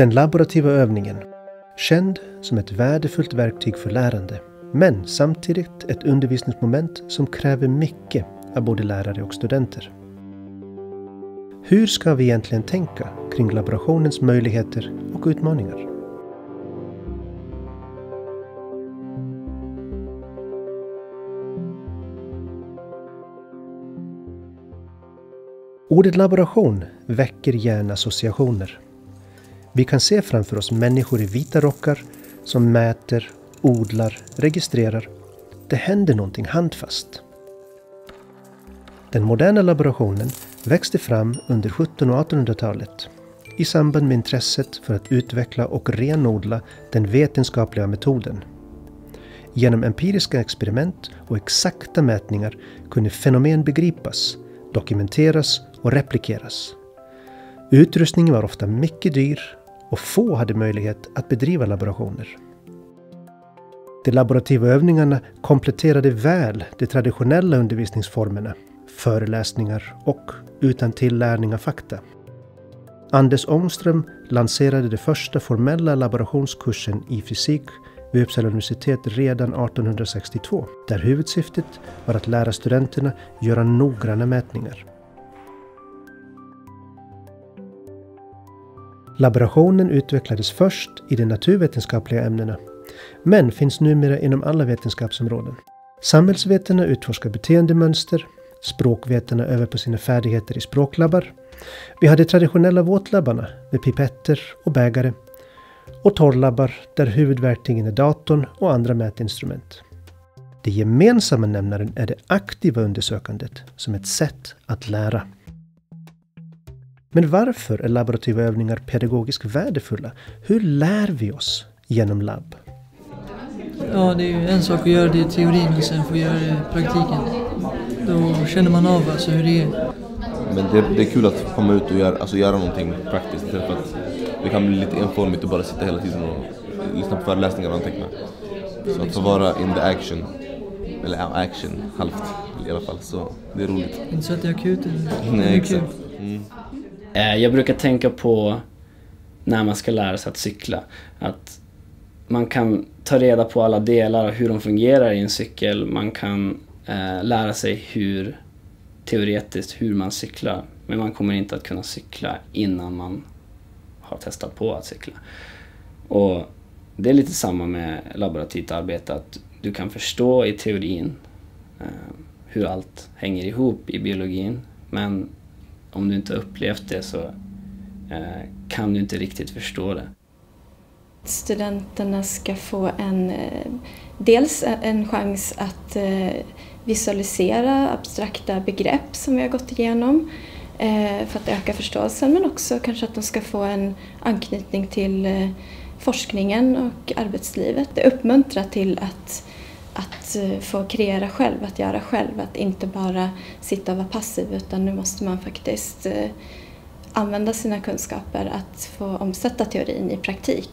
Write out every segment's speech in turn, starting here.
Den laborativa övningen, känd som ett värdefullt verktyg för lärande, men samtidigt ett undervisningsmoment som kräver mycket av både lärare och studenter. Hur ska vi egentligen tänka kring laborationens möjligheter och utmaningar? Ordet laboration väcker gärna associationer. Vi kan se framför oss människor i vita rockar som mäter, odlar, registrerar. Det händer någonting handfast. Den moderna laborationen växte fram under 1700 och 1800-talet i samband med intresset för att utveckla och renodla den vetenskapliga metoden. Genom empiriska experiment och exakta mätningar kunde fenomen begripas, dokumenteras och replikeras. Utrustningen var ofta mycket dyr och få hade möjlighet att bedriva laborationer. De laborativa övningarna kompletterade väl de traditionella undervisningsformerna, föreläsningar och utan tillärning av fakta. Anders Ångström lanserade den första formella laborationskursen i fysik vid Uppsala universitet redan 1862, där huvudsyftet var att lära studenterna göra noggranna mätningar. Laborationen utvecklades först i de naturvetenskapliga ämnena, men finns numera inom alla vetenskapsområden. Samhällsvetarna utforskar beteendemönster, språkvetarna övar på sina färdigheter i språklabbar. Vi har de traditionella våtlabbarna med pipetter och bägare och torrlabbar där huvudverktygen är datorn och andra mätinstrument. Det gemensamma nämnaren är det aktiva undersökandet som ett sätt att lära. Men varför är laborativa övningar pedagogiskt värdefulla? Hur lär vi oss genom labb? Ja, det är ju en sak att göra det i teorin och sen få göra det i praktiken. Då känner man av alltså hur det är. Men det, det är kul att komma ut och göra, alltså göra någonting praktiskt istället för att det kan bli lite enformigt att bara sitta hela tiden och lyssna på föreläsningar och anteckna. Så att få vara in the action, eller action, halvt i alla fall, så det är roligt. Inte så att det är akut. eller- Nej, exakt. Mm. Eh, jag brukar tänka på när man ska lära sig att cykla. Att man kan ta reda på alla delar och hur de fungerar i en cykel. Man kan eh, lära sig hur teoretiskt hur man cyklar. Men man kommer inte att kunna cykla innan man har testat på att cykla. Och det är lite samma med laborativt arbete. Att du kan förstå i teorin eh, hur allt hänger ihop i biologin. Men om du inte upplevt det så eh, kan du inte riktigt förstå det. Studenterna ska få en, eh, dels en chans att eh, visualisera abstrakta begrepp som vi har gått igenom eh, för att öka förståelsen men också kanske att de ska få en anknytning till forskningen och arbetslivet. Det uppmuntrar till att, att eh, få kreera själv, att göra själv, att inte bara sitta och vara passiv utan nu måste man faktiskt eh, använda sina kunskaper att få omsätta teorin i praktik.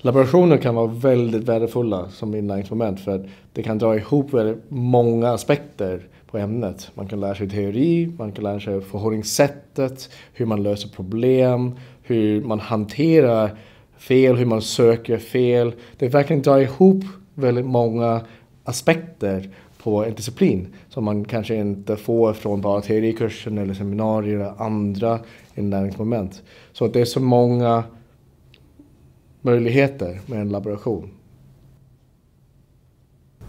Laborationer kan vara väldigt värdefulla som inlärningsmoment för att det kan dra ihop väldigt många aspekter på ämnet. Man kan lära sig teori, man kan lära sig förhållningssättet, hur man löser problem, hur man hanterar fel, hur man söker fel. Det verkligen drar ihop väldigt många aspekter på en disciplin som man kanske inte får från bara teorikursen eller seminarier eller andra inlärningsmoment. Så att det är så många möjligheter med en laboration.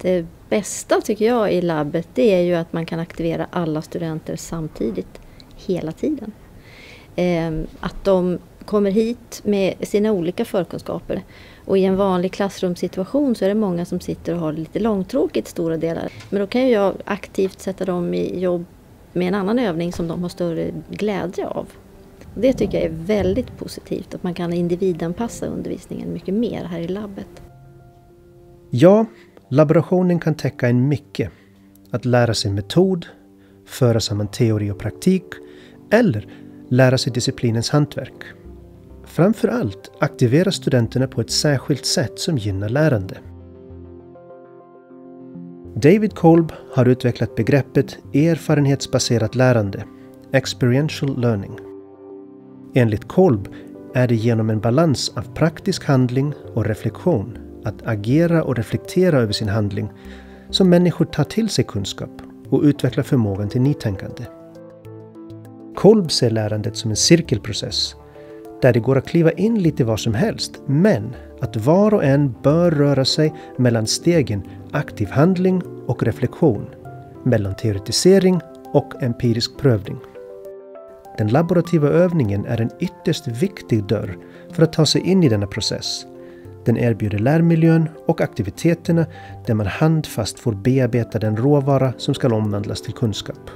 Det bästa tycker jag i labbet det är ju att man kan aktivera alla studenter samtidigt, hela tiden. Ehm, att de kommer hit med sina olika förkunskaper. Och i en vanlig klassrumssituation så är det många som sitter och har det lite långtråkigt stora delar. Men då kan ju jag aktivt sätta dem i jobb med en annan övning som de har större glädje av. Det tycker jag är väldigt positivt, att man kan individanpassa undervisningen mycket mer här i labbet. Ja, laborationen kan täcka in mycket. Att lära sig metod, föra samman teori och praktik eller lära sig disciplinens hantverk. Framför allt aktiveras studenterna på ett särskilt sätt som gynnar lärande. David Kolb har utvecklat begreppet erfarenhetsbaserat lärande, experiential learning. Enligt Kolb är det genom en balans av praktisk handling och reflektion, att agera och reflektera över sin handling, som människor tar till sig kunskap och utvecklar förmågan till nytänkande. Kolb ser lärandet som en cirkelprocess där det går att kliva in lite var som helst, men att var och en bör röra sig mellan stegen aktiv handling och reflektion, mellan teoretisering och empirisk prövning. Den laborativa övningen är en ytterst viktig dörr för att ta sig in i denna process. Den erbjuder lärmiljön och aktiviteterna där man handfast får bearbeta den råvara som ska omvandlas till kunskap.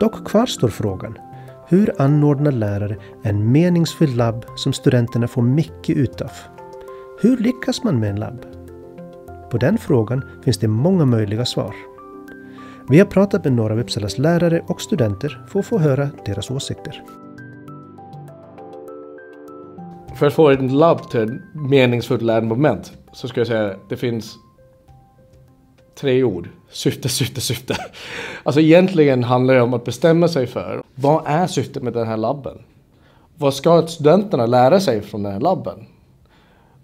Dock kvarstår frågan hur anordnar lärare en meningsfull labb som studenterna får mycket utav? Hur lyckas man med en labb? På den frågan finns det många möjliga svar. Vi har pratat med några av Uppsalas lärare och studenter för att få höra deras åsikter. För att få en labb till ett meningsfullt läromoment så ska jag säga att det finns tre ord. Syfte, syfte, syfte. Alltså egentligen handlar det om att bestämma sig för vad är syftet med den här labben? Vad ska studenterna lära sig från den här labben?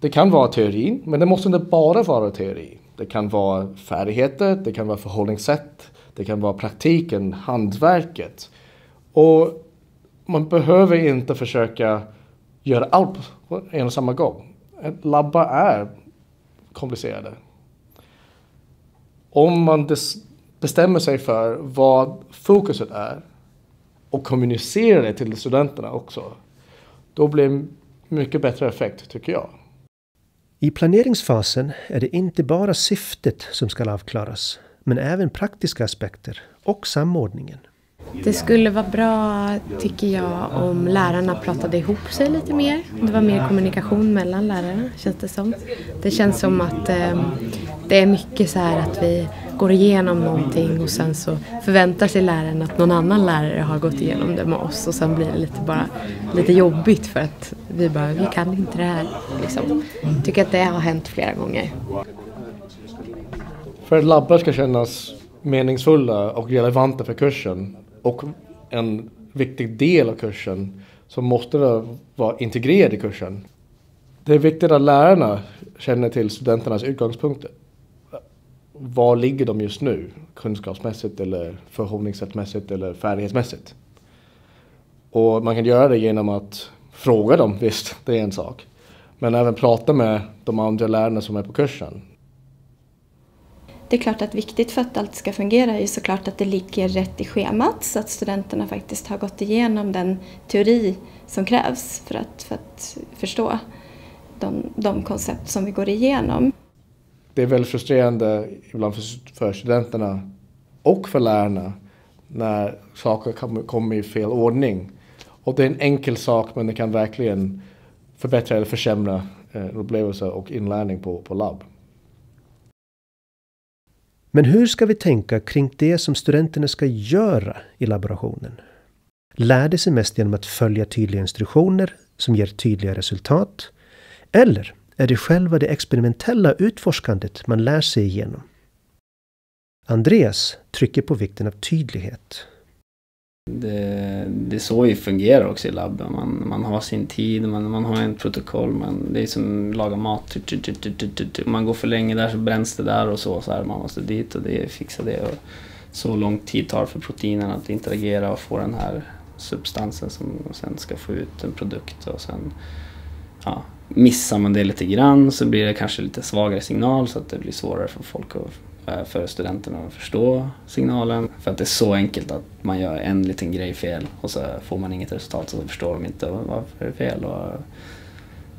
Det kan vara teorin, men det måste inte bara vara teori. Det kan vara färdigheter, det kan vara förhållningssätt, det kan vara praktiken, hantverket. Och man behöver inte försöka göra allt på en och samma gång. Labbar är komplicerade. Om man bestämmer sig för vad fokuset är och kommunicerar det till studenterna också, då blir det mycket bättre effekt tycker jag. I planeringsfasen är det inte bara syftet som ska avklaras, men även praktiska aspekter och samordningen. Det skulle vara bra, tycker jag, om lärarna pratade ihop sig lite mer. Det var mer kommunikation mellan lärarna, känns det som. Det känns som att eh, det är mycket så här att vi går igenom någonting och sen så förväntar sig läraren att någon annan lärare har gått igenom det med oss och sen blir det lite bara lite jobbigt för att vi bara, vi kan inte det här. Liksom. Tycker att det har hänt flera gånger. För att labbar ska kännas meningsfulla och relevanta för kursen och en viktig del av kursen så måste det vara integrerad i kursen. Det är viktigt att lärarna känner till studenternas utgångspunkter. Var ligger de just nu? Kunskapsmässigt eller förhållningssättmässigt eller färdighetsmässigt. Och man kan göra det genom att fråga dem, visst, det är en sak. Men även prata med de andra lärarna som är på kursen. Det är klart att viktigt för att allt ska fungera är ju såklart att det ligger rätt i schemat så att studenterna faktiskt har gått igenom den teori som krävs för att, för att förstå de, de koncept som vi går igenom. Det är väldigt frustrerande ibland för, för studenterna och för lärarna när saker kommer i fel ordning. Och det är en enkel sak men det kan verkligen förbättra eller försämra eh, och inlärning på, på labb. Men hur ska vi tänka kring det som studenterna ska göra i laborationen? Lär de sig mest genom att följa tydliga instruktioner som ger tydliga resultat? Eller är det själva det experimentella utforskandet man lär sig igenom? Andreas trycker på vikten av tydlighet. Det, det är så vi fungerar också i labben. Man, man har sin tid, man, man har ett protokoll. Man, det är som att laga mat. Om man går för länge där så bränns det där och så. så här, man måste dit och det, fixa det. Och så lång tid tar det för proteinen att interagera och få den här substansen som sen ska få ut en produkt. Och sen ja, missar man det lite grann så blir det kanske lite svagare signal så att det blir svårare för folk att Eh, för studenterna att förstå signalen. För att det är så enkelt att man gör en liten grej fel och så får man inget resultat så förstår de inte varför det är fel. Och eh,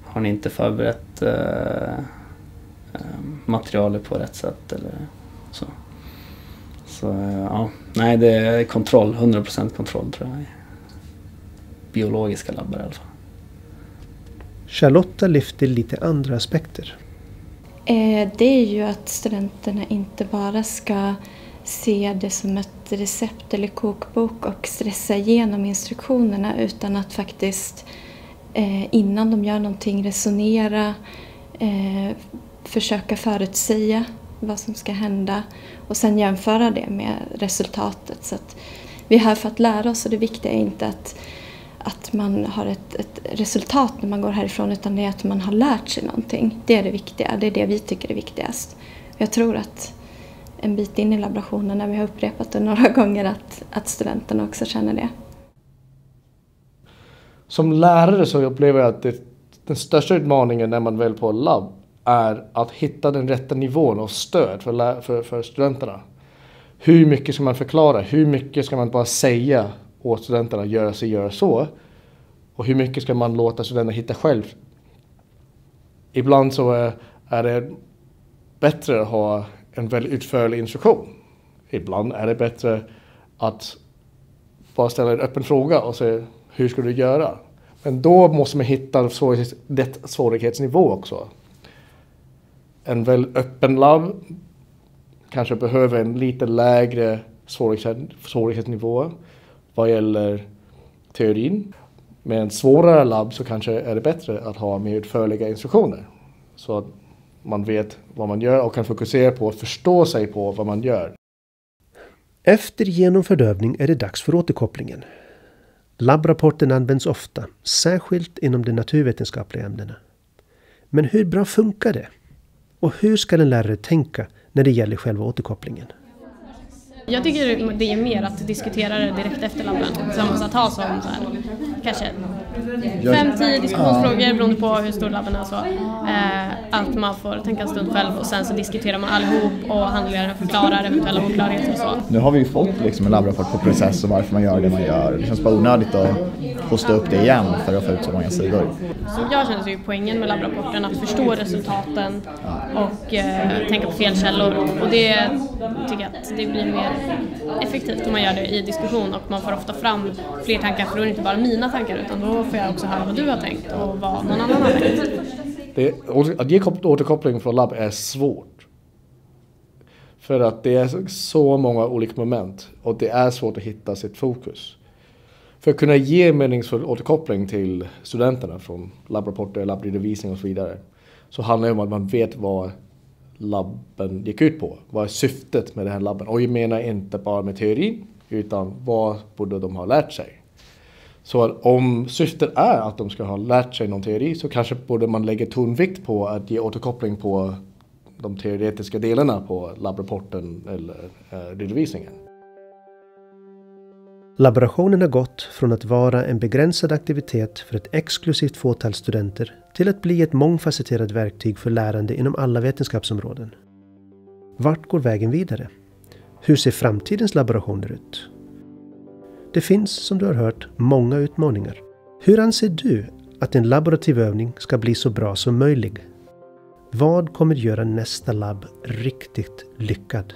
har ni inte förberett eh, eh, materialet på rätt sätt eller så. Så ja, nej det är kontroll, 100% kontroll tror jag. Biologiska labbar i alla fall. Charlotta lyfter lite andra aspekter. Eh, det är ju att studenterna inte bara ska se det som ett recept eller kokbok och stressa igenom instruktionerna utan att faktiskt eh, innan de gör någonting resonera, eh, försöka förutsäga vad som ska hända och sen jämföra det med resultatet. Så vi är här för att lära oss och det viktiga är inte att, att man har ett, ett, resultat när man går härifrån utan det är att man har lärt sig någonting. Det är det viktiga, det är det vi tycker är viktigast. Jag tror att en bit in i laborationen när vi har upprepat det några gånger att, att studenterna också känner det. Som lärare så upplever jag att det, den största utmaningen när man väl på labb är att hitta den rätta nivån av stöd för, för, för studenterna. Hur mycket ska man förklara? Hur mycket ska man bara säga åt studenterna att göra sig göra så? Och hur mycket ska man låta studenterna hitta själv? Ibland så är, är det bättre att ha en väldigt utförlig instruktion. Ibland är det bättre att bara ställa en öppen fråga och säga hur ska du göra? Men då måste man hitta rätt svårighetsnivå också. En väldigt öppen labb kanske behöver en lite lägre svårighetsnivå vad gäller teorin. Med en svårare labb så kanske är det bättre att ha mer utförliga instruktioner. Så att man vet vad man gör och kan fokusera på att förstå sig på vad man gör. Efter genomförd övning är det dags för återkopplingen. Labbrapporten används ofta, särskilt inom de naturvetenskapliga ämnena. Men hur bra funkar det? Och hur ska en lärare tänka när det gäller själva återkopplingen? Jag tycker det är mer att diskutera det direkt efter labben tillsammans att ha som så här, kanske fem, tio diskussionsfrågor beroende på hur stor labben är. Så. Eh, att man får tänka en stund själv och sen så diskuterar man allihop och handledaren förklarar eventuella oklarheter och så. Nu har vi ju fått liksom en labbrapport på process och varför man gör det man gör. Det känns bara onödigt att hosta upp det igen för att få ut så många sidor. Som jag känner så är poängen med labbrapporten att förstå resultaten och eh, tänka på felkällor och det tycker jag att det blir mer effektivt om man gör det i diskussion och man får ofta fram fler tankar för då är det inte bara mina tankar utan då får jag också höra vad du har tänkt och vad någon annan har tänkt. Det, att ge återkoppling från labb är svårt. För att det är så många olika moment och det är svårt att hitta sitt fokus. För att kunna ge meningsfull återkoppling till studenterna från labbrapporter, labbredovisning och så vidare så handlar det om att man vet vad labben gick ut på. Vad är syftet med den här labben? Och jag menar inte bara med teori utan vad borde de ha lärt sig? Så om syftet är att de ska ha lärt sig någon teori så kanske borde man lägga tonvikt på att ge återkoppling på de teoretiska delarna på labbrapporten eller eh, redovisningen. Laborationen har gått från att vara en begränsad aktivitet för ett exklusivt fåtal studenter till att bli ett mångfacetterat verktyg för lärande inom alla vetenskapsområden. Vart går vägen vidare? Hur ser framtidens laborationer ut? Det finns, som du har hört, många utmaningar. Hur anser du att en laborativ övning ska bli så bra som möjlig? Vad kommer göra nästa labb riktigt lyckad?